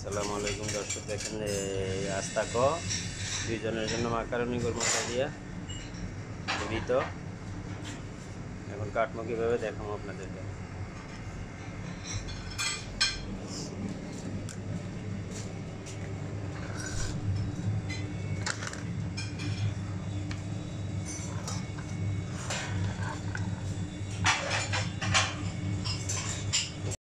আসসালামু আলাইকুম দর্শক, দেখেন আস্তা ক। দুইজনের জন্য মাকারনি করব এটা দিয়া খুবই এখন কাটমো কীভাবে দেখাবো আপনাদেরকে?